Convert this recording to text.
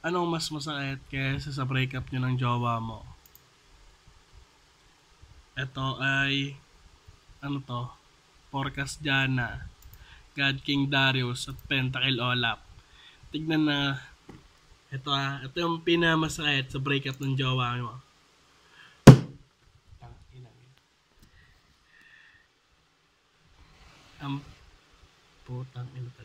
Anong mas masakit kaysa sa breakup nyo ng jowa mo? Ito ay, ano to? Porcas Jana, God King Darius at Pentakill Olap. Tignan na, ito ah, ito yung pinamasakit sa breakup ng jowa mo. Ang putang ina.